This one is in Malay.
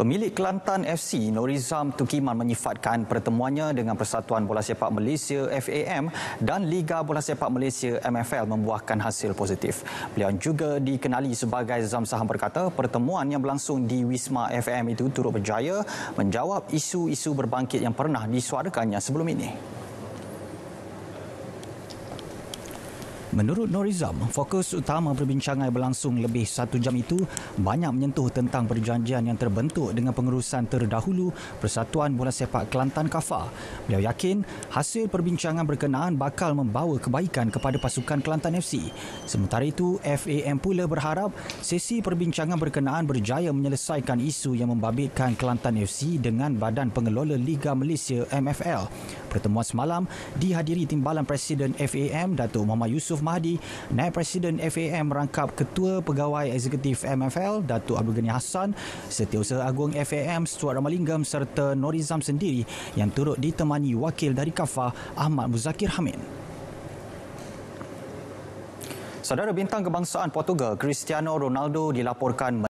Pemilik Kelantan FC Norizam Tukiman menyifatkan pertemuannya dengan Persatuan Bola Sepak Malaysia FAM dan Liga Bola Sepak Malaysia MFL membuahkan hasil positif. Beliau juga dikenali sebagai Zam Saham berkata pertemuan yang berlangsung di Wisma FAM itu turut berjaya menjawab isu-isu berbangkit yang pernah disuarakannya sebelum ini. Menurut Norizam, fokus utama perbincangan yang berlangsung lebih satu jam itu banyak menyentuh tentang perjanjian yang terbentuk dengan pengurusan terdahulu Persatuan Bola Sepak Kelantan KAFA. Beliau yakin hasil perbincangan berkenaan bakal membawa kebaikan kepada pasukan Kelantan FC. Sementara itu, FAM pula berharap sesi perbincangan berkenaan berjaya menyelesaikan isu yang membabitkan Kelantan FC dengan Badan Pengelola Liga Malaysia MFL. Pertemuan semalam dihadiri Timbalan Presiden FAM Datuk Muhammad Yusuf Yusuf Mahdi, Naib Presiden FAM merangkap Ketua Pegawai Eksekutif MFL, Datuk Abdul Ghani Hassan, Setiausaha Agung FAM Stuart Ramalinggam serta Norizam sendiri yang turut ditemani wakil dari KAFA Ahmad Muzakir Hamid. Saudara bintang kebangsaan Portugal Cristiano Ronaldo dilaporkan